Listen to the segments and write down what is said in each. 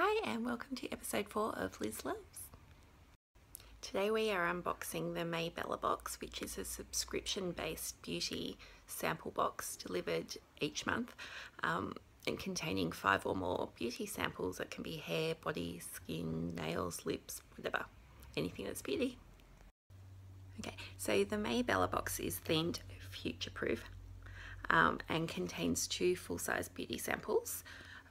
Hi and welcome to episode 4 of Liz Loves. Today we are unboxing the May BellaBox which is a subscription based beauty sample box delivered each month um, and containing five or more beauty samples that can be hair, body, skin, nails, lips, whatever, anything that's beauty. Okay, so the May BellaBox is themed future proof um, and contains two full-size beauty samples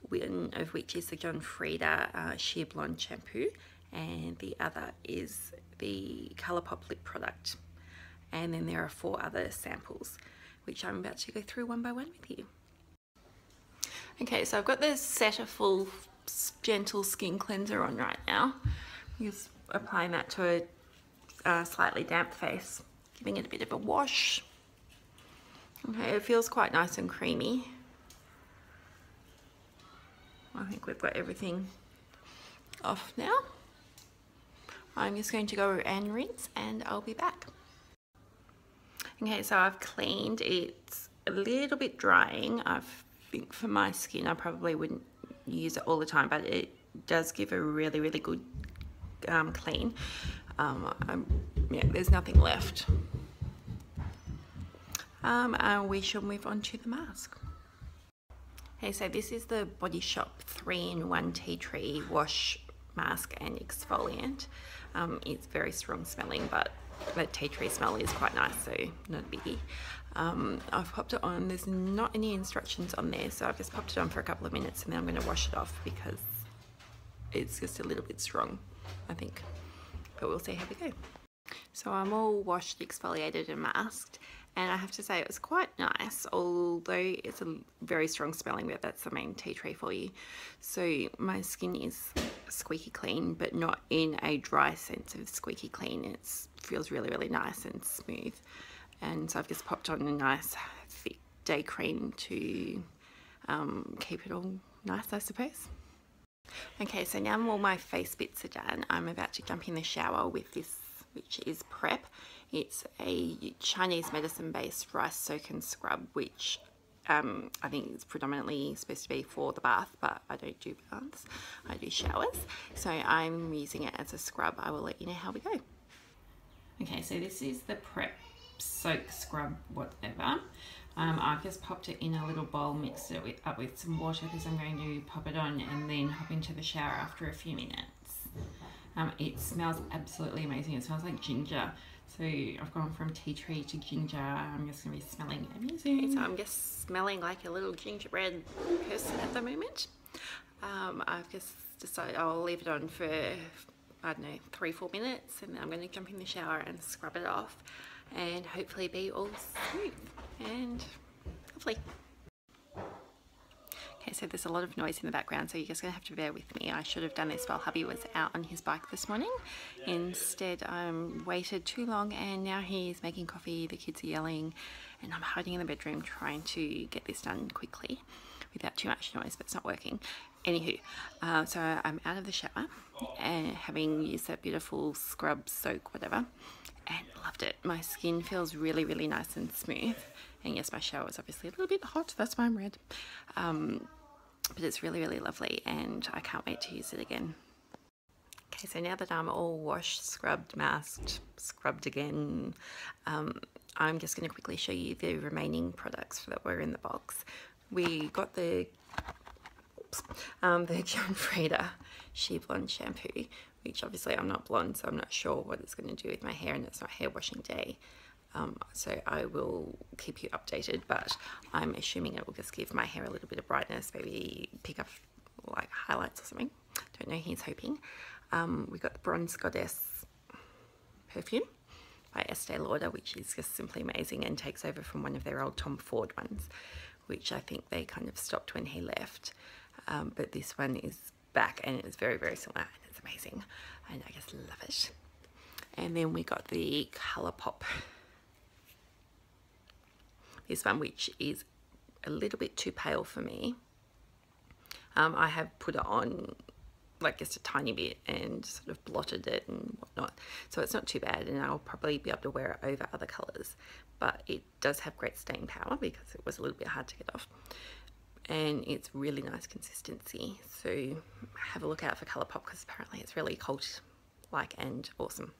one of which is the John Frieda uh, Sheer Blonde Shampoo and the other is the Colourpop Lip product. And then there are four other samples which I'm about to go through one by one with you. Okay, so I've got the Cetaphil Gentle Skin Cleanser on right now. I'm just applying that to a uh, slightly damp face, giving it a bit of a wash. Okay, it feels quite nice and creamy. I think we've got everything off now. I'm just going to go and rinse and I'll be back. Okay, so I've cleaned. It's a little bit drying. I think for my skin, I probably wouldn't use it all the time, but it does give a really, really good um, clean. Um, yeah, there's nothing left. Um, and we shall move on to the mask. Okay, so this is the Body Shop 3-in-1 Tea Tree Wash Mask and Exfoliant. Um, it's very strong smelling, but the tea tree smell is quite nice, so not a biggie. Um, I've popped it on. There's not any instructions on there, so I've just popped it on for a couple of minutes and then I'm going to wash it off because it's just a little bit strong, I think. But we'll see how we go. So I'm all washed, exfoliated and masked and I have to say it was quite nice although it's a very strong smelling but that's the main tea tree for you. So my skin is squeaky clean but not in a dry sense of squeaky clean. It feels really really nice and smooth. And so I've just popped on a nice thick day cream to um, keep it all nice I suppose. Okay so now all my face bits are done. I'm about to jump in the shower with this which is prep it's a Chinese medicine based rice soak and scrub, which um, I think it's predominantly supposed to be for the bath, but I don't do baths, I do showers. So I'm using it as a scrub. I will let you know how we go. Okay, so this is the prep soak scrub whatever. Um, I've just popped it in a little bowl, mixed it with, up with some water because I'm going to pop it on and then hop into the shower after a few minutes. Um, it smells absolutely amazing. It smells like ginger. So I've gone from tea tree to ginger. I'm just going to be smelling amazing. So I'm just smelling like a little gingerbread person at the moment. Um, I've just decided I'll leave it on for, I don't know, three, four minutes and then I'm going to jump in the shower and scrub it off and hopefully be all smooth and lovely. Okay, so there's a lot of noise in the background, so you're just going to have to bear with me. I should have done this while hubby was out on his bike this morning. Instead, I um, waited too long and now he's making coffee, the kids are yelling, and I'm hiding in the bedroom trying to get this done quickly without too much noise, but it's not working. Anywho, uh, so I'm out of the shower and having used that beautiful scrub soak, whatever, and loved it. My skin feels really, really nice and smooth. And yes, my shower is obviously a little bit hot, that's why I'm red. Um, but it's really really lovely and I can't wait to use it again. Okay, so now that I'm all washed, scrubbed, masked, scrubbed again, um, I'm just going to quickly show you the remaining products that were in the box. We got the oops, um, the John Frieda Sheer Blonde shampoo, which obviously I'm not blonde, so I'm not sure what it's going to do with my hair, and it's not hair washing day. Um, so I will keep you updated, but I'm assuming it will just give my hair a little bit of brightness, maybe pick up like highlights or something. Don't know, he's hoping. Um, we got the Bronze Goddess perfume by Estee Lauder, which is just simply amazing and takes over from one of their old Tom Ford ones, which I think they kind of stopped when he left. Um, but this one is back and it's very, very similar and it's amazing. And I just love it. And then we got the Colourpop this one which is a little bit too pale for me. Um, I have put it on like just a tiny bit and sort of blotted it and whatnot. So it's not too bad and I'll probably be able to wear it over other colours. But it does have great staying power because it was a little bit hard to get off. and it's really nice consistency. So have a look out for Colourpop because apparently it's really cult like and awesome.